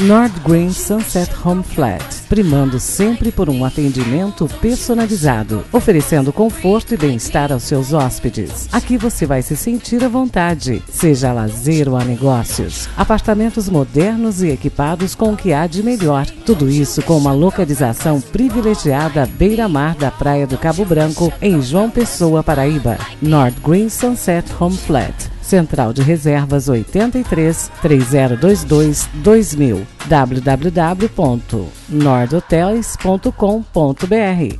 Nord Green Sunset Home Flat, primando sempre por um atendimento personalizado, oferecendo conforto e bem-estar aos seus hóspedes. Aqui você vai se sentir à vontade, seja a lazer ou a negócios. Apartamentos modernos e equipados com o que há de melhor. Tudo isso com uma localização privilegiada à beira-mar da Praia do Cabo Branco, em João Pessoa, Paraíba. Nord Green Sunset Home Flat. Central de Reservas 83 3022 2000 www.nordhotels.com.br